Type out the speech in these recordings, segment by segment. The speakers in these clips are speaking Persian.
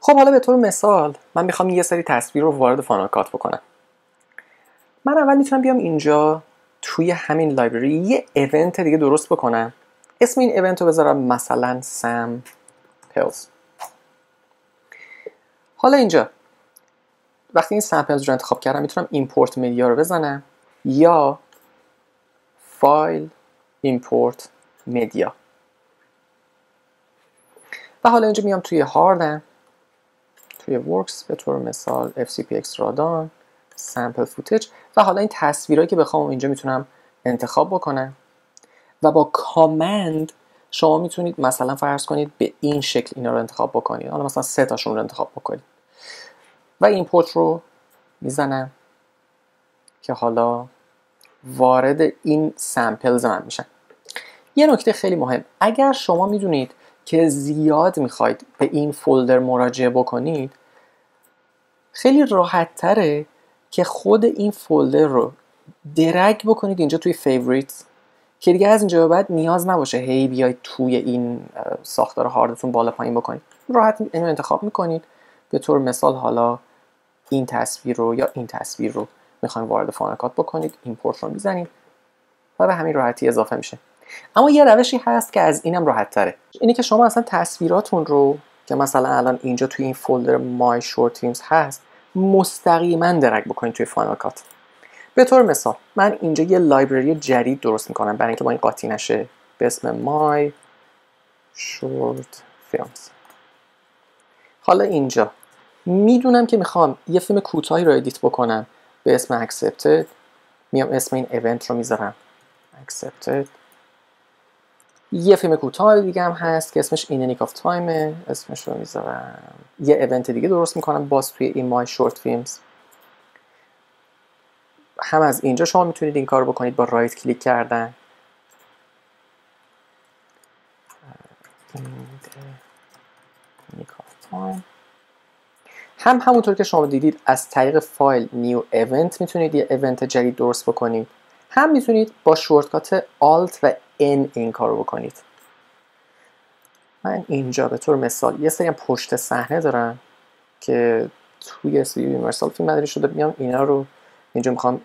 خب حالا به طور مثال من می‌خوام یه سری تصویر رو وارد Final Cut بکنم. من اول می‌تونم بیام اینجا توی همین library یه event دیگه درست بکنم. اسم این event رو بذارم مثلا samples. حالا اینجا. وقتی این samples رو انتخاب کردم می‌تونم import media رو بزنم یا file import media و حالا اینجا میام توی هاردم توی ورکس به طور مثال FCPX رادان سمپل فوتج و حالا این تصویرهایی که بخوام اینجا می‌تونم انتخاب بکنم. و با کامند شما می‌تونید مثلا فرض کنید به این شکل اینا رو انتخاب بکنید. حالا مثلا سه تاشون رو انتخاب بکنید. و ایمپورت رو می‌زنم که حالا وارد این سمپلز من میشن یه نکته خیلی مهم. اگر شما می‌دونید که زیاد می‌خواید به این folder مراجعه بکنید خیلی راحت تره که خود این folder رو drag بکنید اینجا توی favorite که دیگه از اینجا به بعد نیاز نباشه هی بیاید توی این ساختار هاردتون بالا پایین بکنید. راحت اینو انتخاب می‌کنید. به طور مثال حالا این تصویر رو یا این تصویر رو می‌خوایم وارد Final Cut بکنید import رو می‌زنید و به همین راحتی اضافه میشه. اما یه روشی هست که از اینم راحت تره. اینه که شما اصلا تصویراتون رو که مثلا الان اینجا توی این folder My Short Films هست مستقیما drag بکنید توی Final Cut به طور مثال من اینجا یه library جدید درست می‌کنم برای اینکه با این قاطی نشه. به اسم My Short Films حالا اینجا. می‌دونم که می‌خوام یه فیلم کوتاهی رو edit بکنم. به اسم Accepted. میام اسم این event رو می‌ذارم. Accepted. یه فیلم کوتاه دیگه هم هست که اسمش In the Nick of Time اسمش رو می‌ذارم. یه event دیگه درست می‌کنم باز توی این My Short Films هم از اینجا شما می‌تونید این کار بکنید با right click کردن. هم همونطور که شما دیدید از طریق file new event می‌تونید یه event جدید درست بکنید. هم می‌تونید با shortcut Alt و N این کار رو بکنید. من اینجا به طور مثال یه سری پشت صحنه دارم که توی استودیو یونیورسال فیلم‌برداری شده میام اینا رو اینجا می‌خوام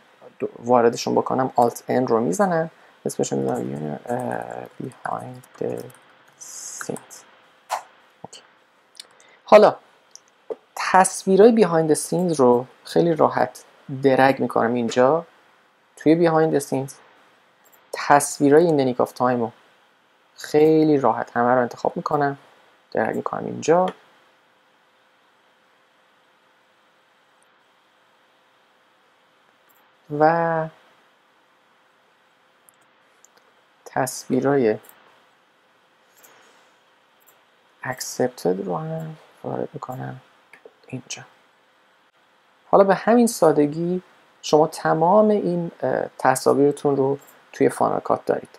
واردشون بکنم Alt N رو می‌زنم. اسمش رو می‌زنم behind the scenes. حالا تصویرهای behind the scenes رو خیلی راحت drag می‌کنم اینجا. توی behind the scenes تصویرهای In the Nick of Time رو خیلی راحت همه رو انتخاب می‌کنم. drag می‌کنم اینجا. و تصویرهای accepted رو هم وارد می‌کنم اینجا. حالا به همین سادگی شما تمام این تصاویرتون رو توی فانال کات دارید.